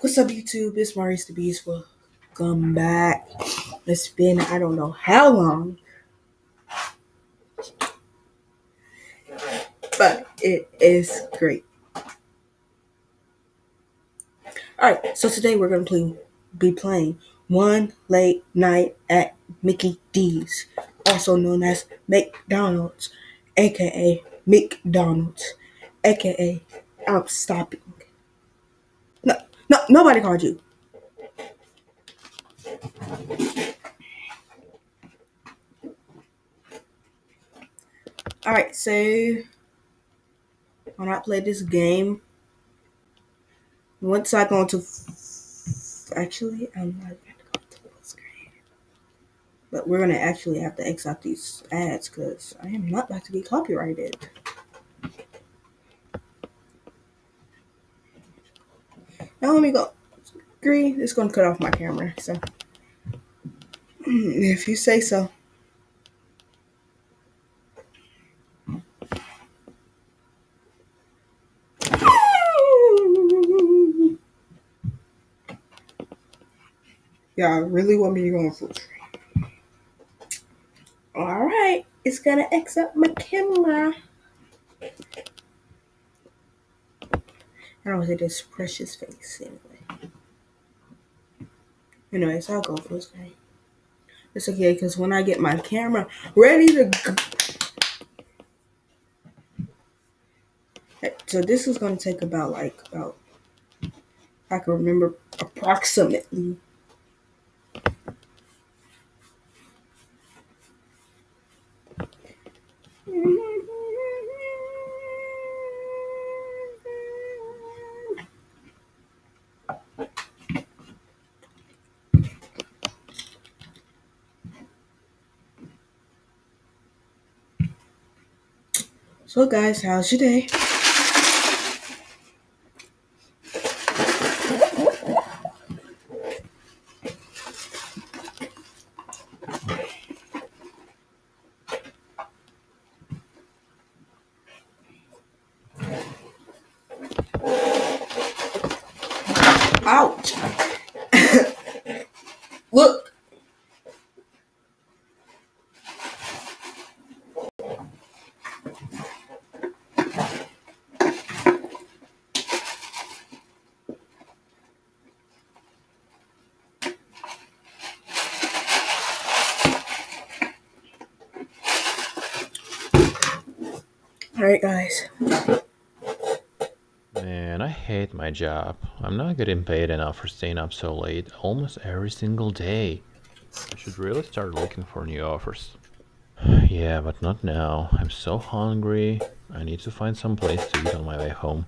What's up, YouTube? It's Maurice the Beast. Welcome back. It's been I don't know how long, but it is great. All right, so today we're gonna play, be playing one late night at Mickey D's, also known as McDonald's, aka McDonald's, aka I'm stopping. No, no, nobody called you. All right, so when I play this game, once I go into actually, I'm not going to go into full screen, but we're gonna actually have to X out these ads because I am not about to be copyrighted. Now let me go. Green, it's gonna cut off my camera, so if you say so. Y'all really want me to go on full screen. Alright, it's gonna X up my camera. Don't want to this precious face anyway. Anyways, I'll go for this guy. It's okay because when I get my camera ready to go. So this is gonna take about like about I can remember approximately So guys, how's your day? Alright guys. Man, I hate my job. I'm not getting paid enough for staying up so late almost every single day. I should really start looking for new offers. yeah, but not now. I'm so hungry. I need to find some place to eat on my way home.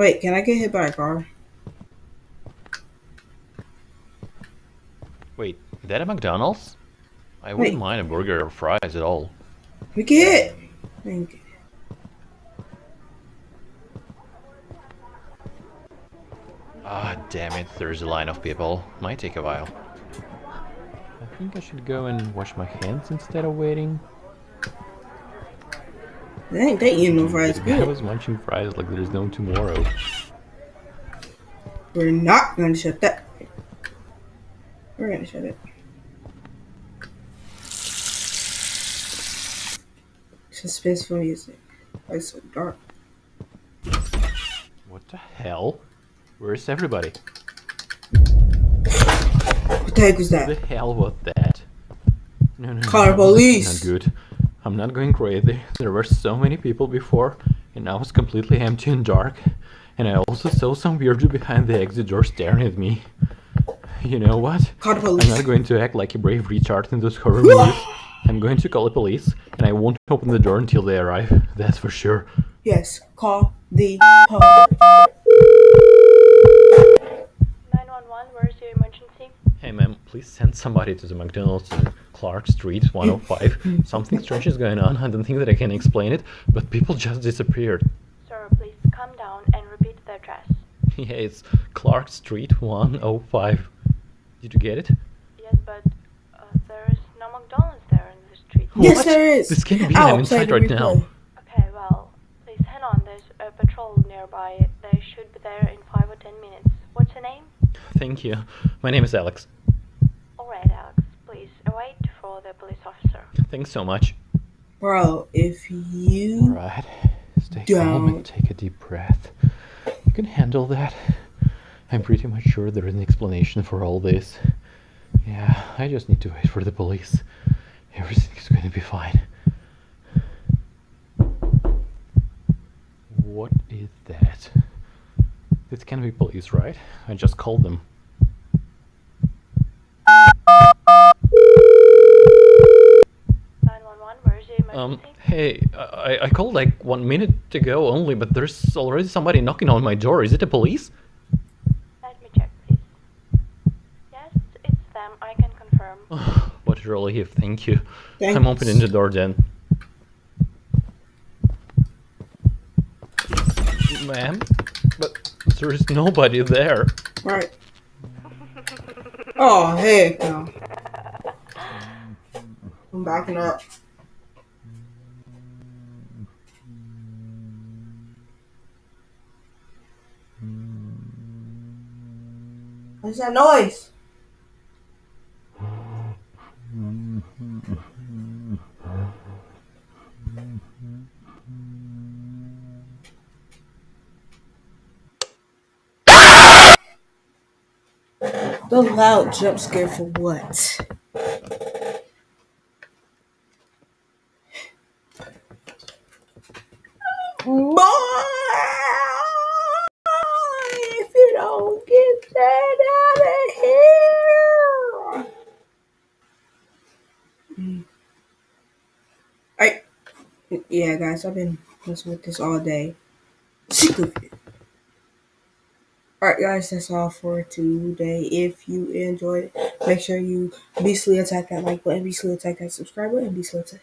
Wait, can I get hit by a car? Wait, is that a McDonald's? I wouldn't Wait. mind a burger or fries at all. We get hit. Thank you. Ah, damn it, there's a line of people. Might take a while. I think I should go and wash my hands instead of waiting. They ain't that eating no fries I was munching fries like there's no tomorrow. We're not gonna shut that. We're gonna shut it. Suspenseful music. Why it's so dark? What the hell? Where's everybody? What the heck was The hell was that? No, no, Call no, police. Not good. I'm not going crazy. There were so many people before, and now it's completely empty and dark. And I also saw some weirdo behind the exit door staring at me. You know what? Call the I'm not going to act like a brave retard in those horror movies. I'm going to call the police, and I won't open the door until they arrive. That's for sure. Yes, call the police. 911, where's your emergency? Hey, ma'am, please send somebody to the McDonald's on Clark Street 105. Something strange is going on. I don't think that I can explain it, but people just disappeared. Sir, please come down and repeat the address. Yeah, it's Clark Street 105. Did you get it? Yes, but uh, there is no McDonald's there in the street. Yes, What? there is. This can't be. I'll I'm inside right now. Okay, well, please hang on. There's a patrol nearby. They should be there in five or ten minutes. What's your name? Thank you. My name is Alex. Alright, Alex. Please await for the police officer. Thanks so much. Bro, if you Alright. Stay Don't. and take a deep breath. You can handle that. I'm pretty much sure there is an explanation for all this. Yeah, I just need to wait for the police. Everything is going to be fine. What is that? It can be police, right? I just called them. Nine one one. Where's your Um, hey, I, I called like one minute ago only, but there's already somebody knocking on my door. Is it the police? Let me check, please. Yes, it's them. I can confirm. what a relief, thank you. I'm opening the door then. Ma'am? But there is nobody there. Right. Oh, heck no. I'm backing up. What's that noise? The loud jump scare for what? Boy, if you don't get out of here. Alright. Yeah, guys, I've been messing with this all day. Sick of it. Alright, guys, that's all for today. If you enjoyed make sure you beastly attack that like button, beastly attack that subscribe button, beastly attack.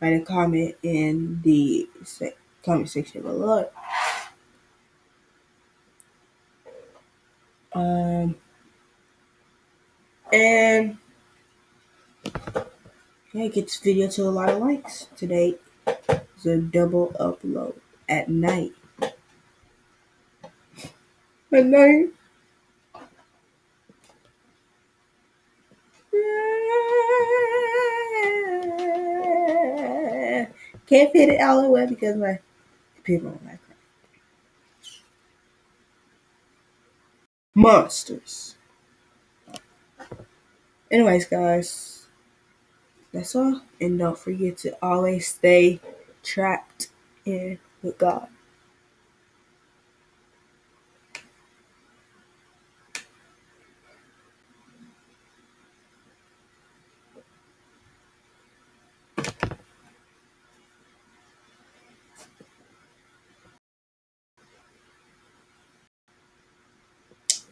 Write a comment in the se- comment section below. Um, and yeah, get this video to a lot of likes today. It's a double upload at night. At night. Can't fit it all the way because my people like Monsters. Anyways, guys, that's all. And don't forget to always stay trapped in with God.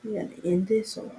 We gotta end this or